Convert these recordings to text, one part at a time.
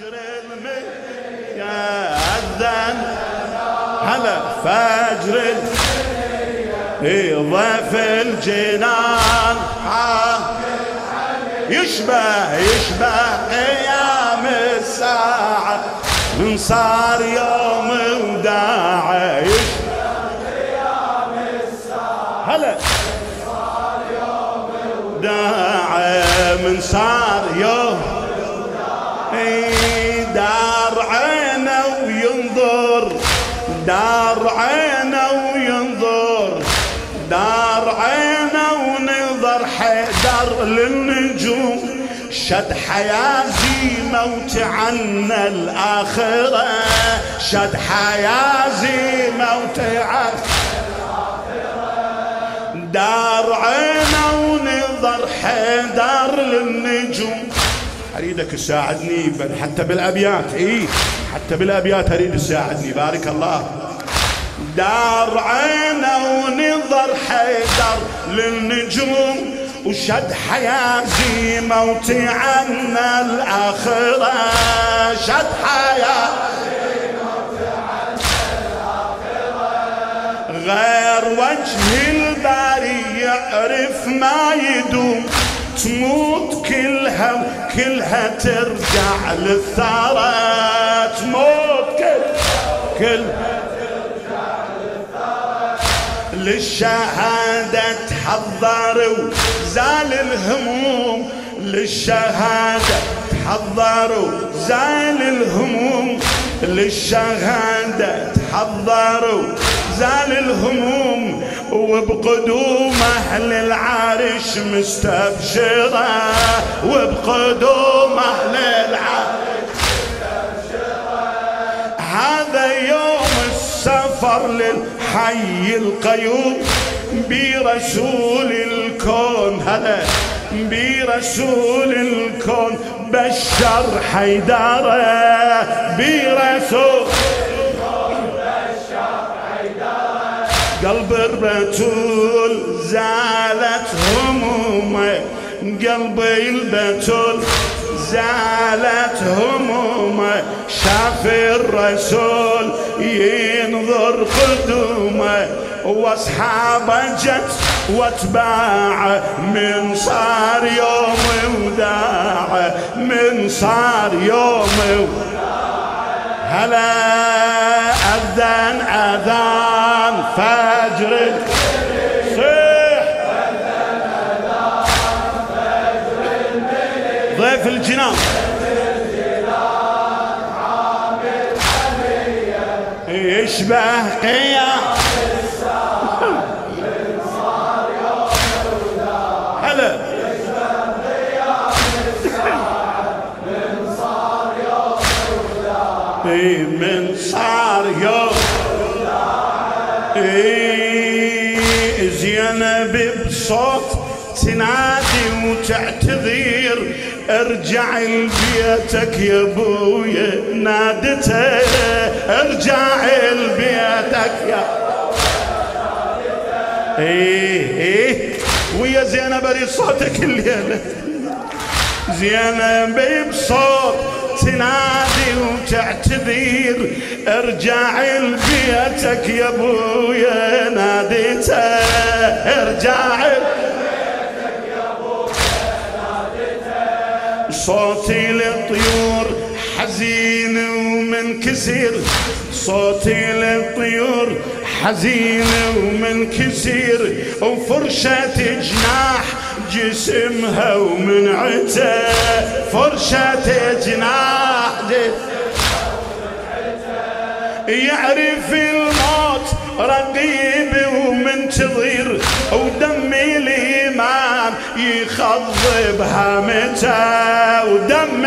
فجر يأذن هلا فجر ضيف الجنان. يشبه يشبه قيام الساعة. من صار يوم وداعة. يشبه قيام الساعة. هلا. صار يوم وداعة. من صار يوم شد حيازي موت عنا الآخرة. شد حيازي موت عنا دار عينه ونظر حيدر للنجوم. أريدك تساعدني حتى بالأبيات إي حتى بالأبيات أريد تساعدني. بارك الله. دار عينه ونظر حيدر للنجوم. وشد حيازي موتي عنا الآخرة. شد حيازي غير وجه الباري يعرف ما يدوم. تموت كلها كلها ترجع للثرى تموت كلها كلها للشهادة تحضر وزال الهموم للشهادة تحضر وزال الهموم للشهادة تحضر وزال الهموم وبقدوم أهل العرش مستبشرة. وبقدوم أهل العرش مستبشرة. هذا يوم السفر للحي القيوم. برسول الكون هلا برسول الكون. بشر حيدره برسول قلب البتول زالت همومه. قلبي البتول زالت همومه. شاف الرسول ينظر قدومه واصحابه جت واتباعه من صار يوم وداعه من صار يوم هلا اذن أذان فجر. صيح. ضيف الجنان. يشبه قيام من صار يوم. زينب بصوت تنادي وتعتذر ارجع لبيتك يا أبويا نادته ارجع لبيتك يا إيه إيه. ويا زينب أريد صوتك الليلة زينب بصوت تنادي وتعتذر ارجع لبيتك يا أبويا ناديته ارجع صوتي للطيور حزين ومنكسر. صوتي للطيور حزين ومنكسر. وفرشة جناح جسمها ومنعته. فرشة جناح يعرف الموت رقيب ومنتظر. يخضب هامته ودم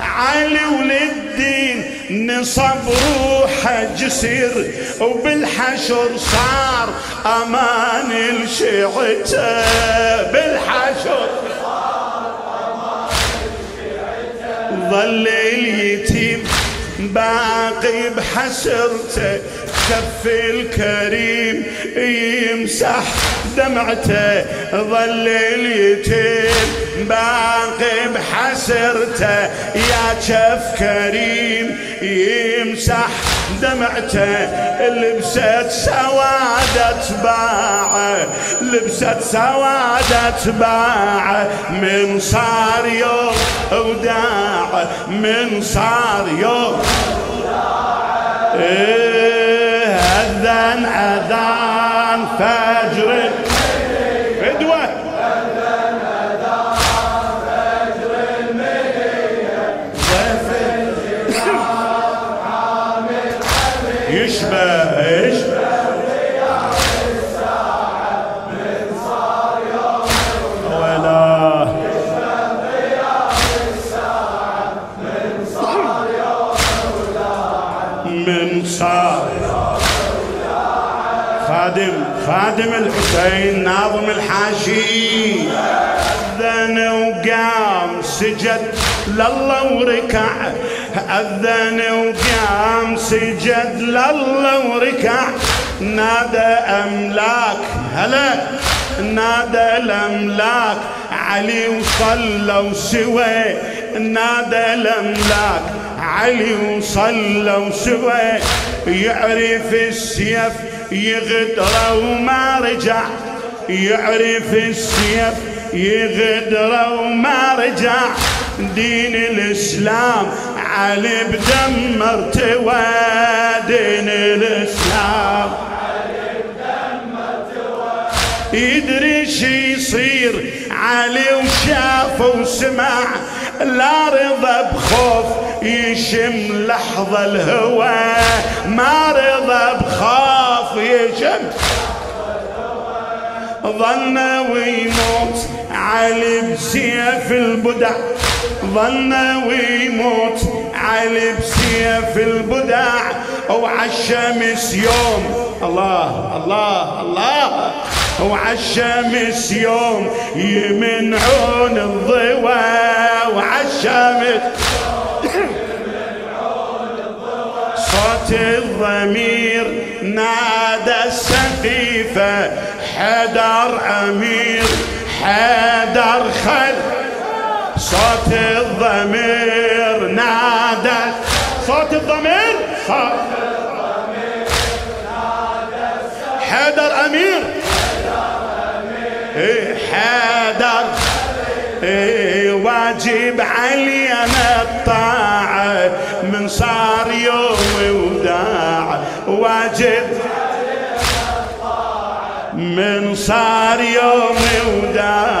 علي وللدين نصب روحه جسر وبالحشر صار أمان لشيعته بالحشر ظل اليتيم باقي بحسرته. كف الكريم يمسح دمعته ظل اليتيم. باقي سرته يا شف كريم يمسح دمعته. لبست سوادة باعه لبست سوادة باعه. من صار يوم وداعه من صار يوم. إيه. أذن أذان فجر. فدوة يشبه يشبه. خادم الحسين ناظم الحاشي. أذن وقام سجد لله وركع. أذن وقام سجد لله وركع. نادى أملاك هلا نادى الأملاك. علي وصلوا سوى نادى الأملاك. علي وصلوا سوى يعرف السيف يغدر وما رجع يعرف السيف يغدر وما رجع دين الإسلام علي بدم ارتوى دين الإسلام يدري شي يصير. علي وشاف وسمع لا رضى بخوف يشم لحظة الهوى. ما رضى بخاف يشم ظن ويموت علي بسيف البدع. ظن ويموت علي بسيف البدع. وعالشمس يوم. الله الله الله. وعالشمس يوم يمنعون الضوى. وعالشمس صوت الضمير نادى السفيفة. حدر أمير حدر خل. صوت الضمير نادى. صوت الضمير؟ صوت واجب علينا الطاعة من صار يوم وداع. واجب من صار يوم وداع.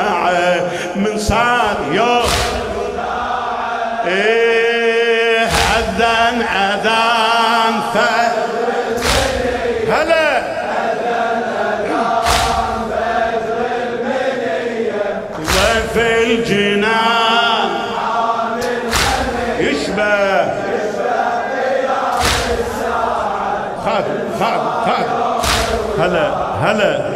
هلا.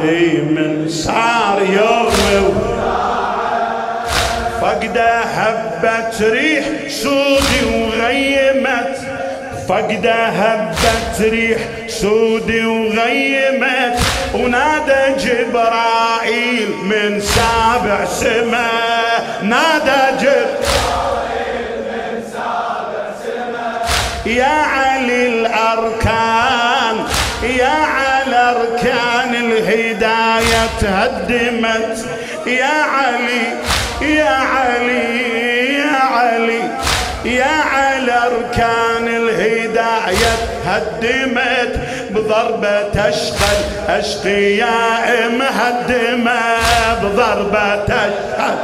اي من صار يوم فقده هبت ريح سودي وغيمت. فقده هبت ريح سودي وغيمت. ونادى جبرائيل من سابع سما نادى جبرائيل يا علي الأركان يا على أركان الهداية تهدمت. يا علي يا علي يا علي يا على أركان الهداية هدمت بضربة أشقل أشقياء مهدمة بضربة أشقل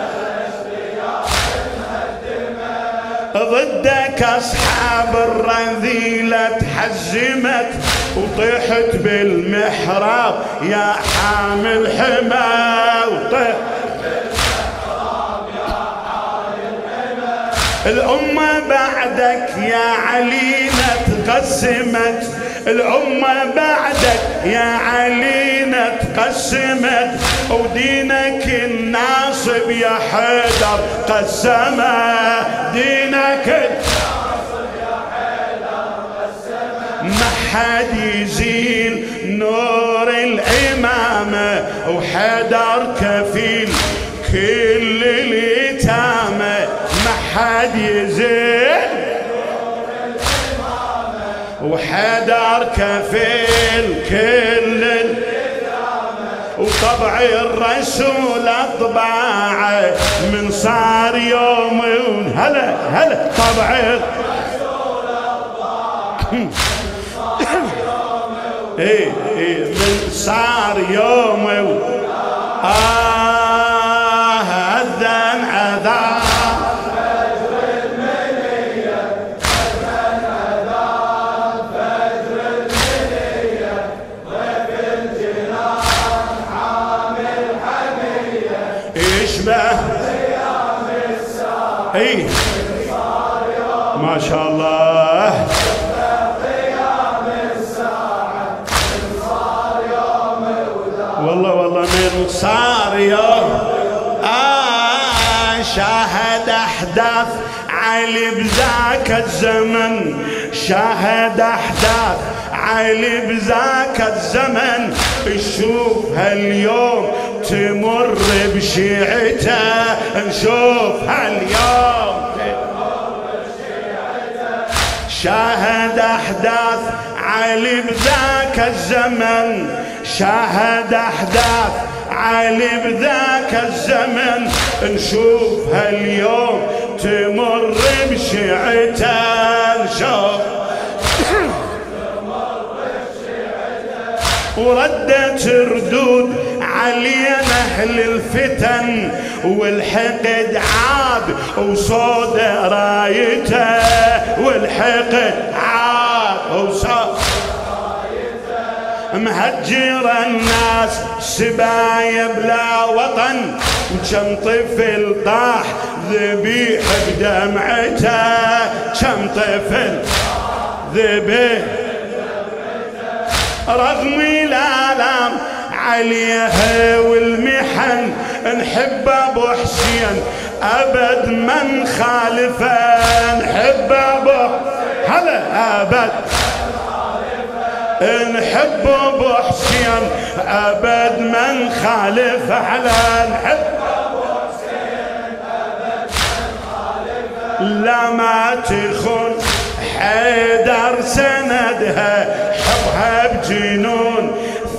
ضدك أصحاب الرذيلة تحزمت وطيحت بالمحراب يا حامل حما وطيحت الأمة بعدك يا علينا تقسمت. الأمة بعدك يا علينا تقسمت. ودينك الناصب يا حيدر قسمه دينك. ما حد يزيل نور الإمامة وحيدر كفيل كل اليتامى ما حد يزين وحيدر كفيل. وطبع الرسول اطباعه من صار يوم هلا هلا. طبع الرسول إيه إيه من صار يوم آه شاهد أحداث علي بذاك الزمن شاهد أحداث علي بذاك الزمن. نشوف هاليوم تمر بشيعته نشوف هاليوم شاهد أحداث علي بذاك الزمن. شاهد أحداث علي بذاك الزمن. نشوف هاليوم تمر بشيعته نشوف وردت ردود علينا أهل الفتن والحقد عاد وصود رايته. والحقد عاد وصود مهجر الناس سبايا بلا وطن كم طفل طاح ذبيح بدمعته. كم طفل ذبيح رغم الآلام عليها والمحن نحب ابو حسين أبد من خالفه. نحب ابو هلا أبد. نحب ابو حسين أبد من خالف على نحب. لا ما تخون حيدر سندها حبها بجنون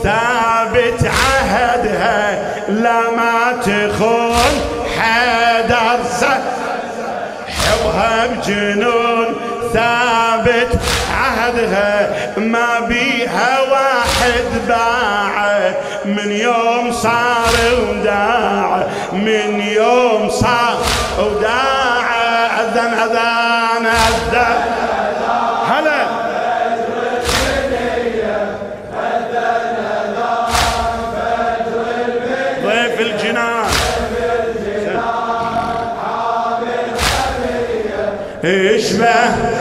ثابت عهدها. لا ما تخون حيدر حبها بجنون ثابت عهدها. ما بيها واحد باع من يوم صار وداع من يوم صار وداع. أذن أذان أذن. هلا. ضيف الجنان. اشبه